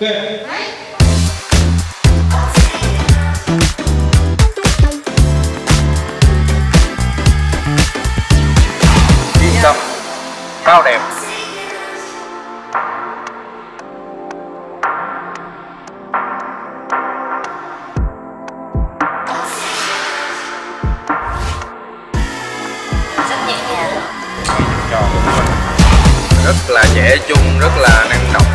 yên tâm cao đẹp rất nhẹ nhàng rất là dễ chung, rất là năng động.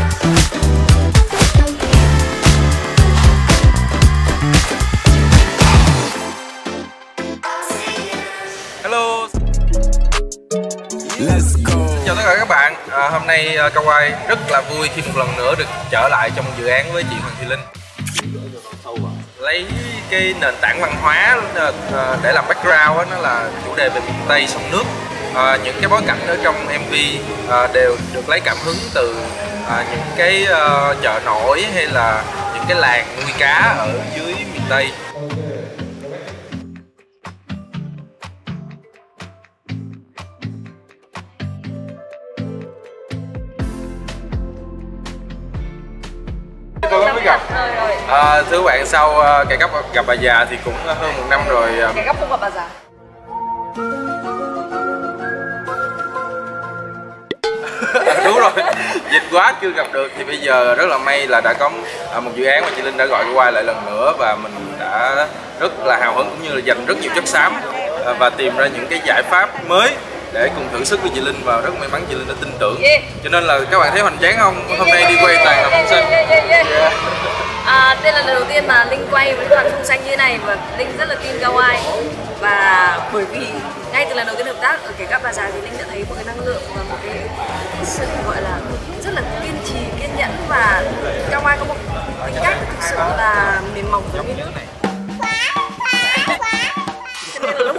À, hôm nay ờ, cao Kawai rất là vui khi một lần nữa được trở lại trong dự án với chị Hoàng Thị Linh. Lấy cái nền tảng văn hóa ờ, để làm background nó là chủ đề về miền Tây sông nước. À, những cái bối cảnh ở trong MV đều được lấy cảm hứng từ những cái chợ nổi hay là những cái làng nuôi cá ở dưới miền Tây. Gặp. Rồi. À, thưa bạn sau uh, cải cấp gặp bà già thì cũng hơn một năm rồi ờ, cái góc không gặp bà già. Đúng rồi. Dịch quá chưa gặp được thì bây giờ rất là may là đã có một dự án mà chị Linh đã gọi quay lại lần nữa và mình đã rất là hào hứng cũng như là dành rất nhiều chất xám và tìm ra những cái giải pháp mới để cùng thử sức với chị Linh và rất may mắn chị Linh đã tin tưởng. Cho nên là các bạn thấy hoành tráng không? Hôm nay đi quay toàn là phong sinh. Yeah. À, đây là lần đầu tiên mà Linh quay với đoàn phong xanh như thế này và Linh rất là tin Kawai và bởi vì ngay từ lần đầu tiên hợp tác ở cái các bà già thì Linh đã thấy một cái năng lượng và một cái sự gọi là rất là kiên trì kiên nhẫn và Kawai có một tính cách thực sự là mềm mỏng giống như nước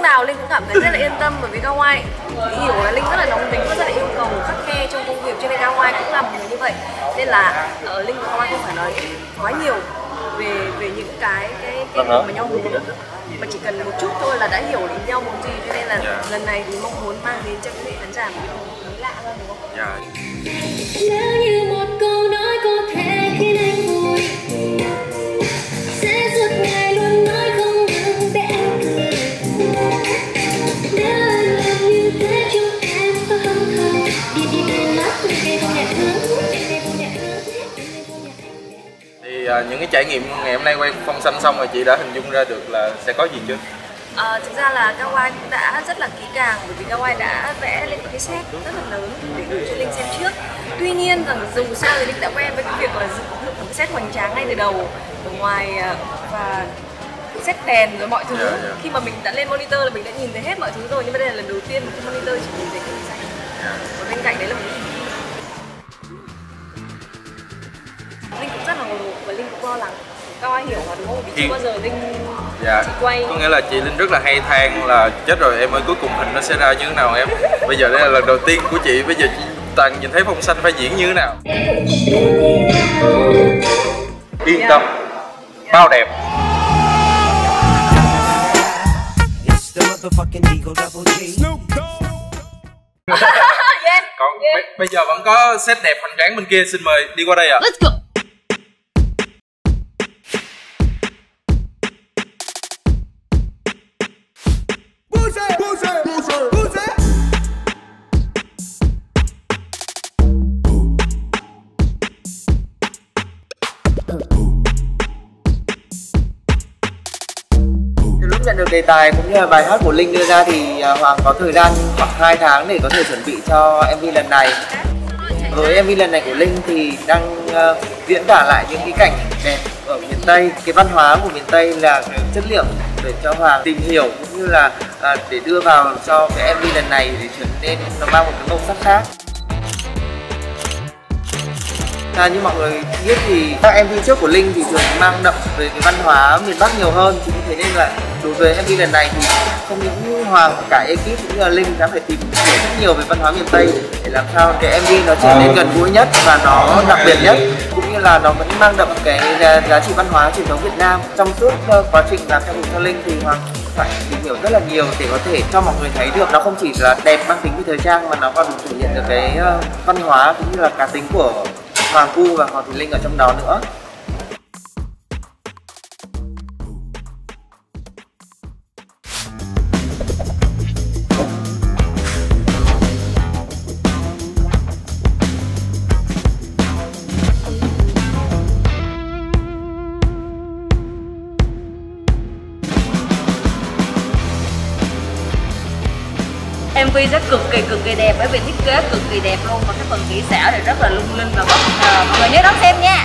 nào Linh cũng cảm thấy rất là yên tâm bởi vì Kawai hiểu là Linh rất là nóng tính và rất là yêu cầu khắt khe trong công việc cho nên Kawai cũng là một người như vậy nên là ở Linh và Kawai không phải nói quá nhiều về về những cái cái cái điều mà nhau muốn mà chỉ cần một chút thôi là đã hiểu ý nhau muốn gì cho nên là Dạ. lần này thì mong muốn mang đến cho quý vị khán giả một cái lạ hơn đúng không? dạ. Nếu như một câu trải nghiệm ngày hôm nay quay phong xanh xong rồi chị đã hình dung ra được là sẽ có gì chưa Ờ, thực ra là Kawai cũng đã rất là kỹ càng bởi vì Kawai đã vẽ lên một cái set rất là lớn để gửi cho Linh xem trước. Tuy nhiên rằng dù sao thì Linh đã quen với cái việc là dựng một cái set hoành tráng ngay từ đầu ở ngoài à, và set đèn rồi mọi thứ. Dạ, dạ. Khi mà mình đã lên monitor là mình đã nhìn thấy hết mọi thứ rồi nhưng mà đây là lần đầu tiên mà trên monitor chỉ nhìn thấy cái hình ảnh. Và bên cạnh đấy là một cái lo lắng. Kawai hiểu đúng không? Vì chưa bao giờ Linh dạ quay có nghĩa là chị linh rất là hay than là chết rồi em ơi cuối cùng hình nó sẽ ra như thế nào em bây giờ đây là lần đầu tiên của chị bây giờ chị toàn nhìn thấy phong xanh phải diễn như thế nào yên tâm bao đẹp Eagle Double G. Snoop yeah. còn bây, bây giờ vẫn có set đẹp hoành tráng bên kia xin mời đi qua đây ạ Let's go. Đề tài cũng như là bài hát của Linh đưa ra thì à, Hoàng có thời gian khoảng 2 tháng để có thể chuẩn bị cho MV lần này. Với MV lần này của Linh thì đang uh, diễn tả lại những cái cảnh đẹp ở miền Tây, cái văn hóa của miền Tây là cái chất liệu để cho Hoàng tìm hiểu cũng như là uh, để đưa vào cho cái MV lần này để trở nên nó mang một cái màu sắc khác. À, như mọi người biết thì các MV trước của Linh thì thường mang đậm về cái văn hóa miền Bắc nhiều hơn. Chính thế nên là đối với MV lần này thì không những Hoàng cả ekip cũng như là Linh đã phải tìm hiểu rất nhiều về văn hóa miền Tây để làm sao cái MV nó trở nên gần gũi nhất và nó đặc biệt nhất cũng như là nó vẫn mang đậm cái giá trị văn hóa truyền thống Việt Nam. Trong suốt ờ, quá trình làm trang phục cho Linh thì Hoàng phải tìm hiểu rất là nhiều để có thể cho mọi người thấy được nó không chỉ là đẹp mang tính về thời trang mà nó còn thể hiện được cái ờ, văn hóa cũng như là cá tính của Hoàng Cu và Hoàng Thùy Linh ở trong đó nữa. MV rất cực kỳ cực kỳ đẹp bởi vì thiết kế cực kỳ đẹp luôn và cái phần kỹ xảo thì rất là lung linh và bất ngờ. Mọi người nhớ đón xem nha.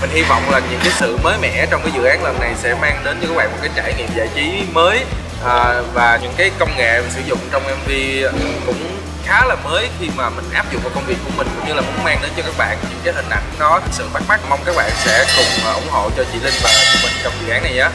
Mình hy vọng là những cái sự mới mẻ trong cái dự án lần này sẽ mang đến cho các bạn một cái trải nghiệm giải trí mới à, và những cái công nghệ mình sử dụng trong MV cũng khá là mới khi mà mình áp dụng vào công việc của mình, cũng như là muốn mang đến cho các bạn những cái hình ảnh nó thực sự bắt mắt. Mong các bạn sẽ cùng ờ, ủng hộ cho chị Linh và mình trong dự án này nhé.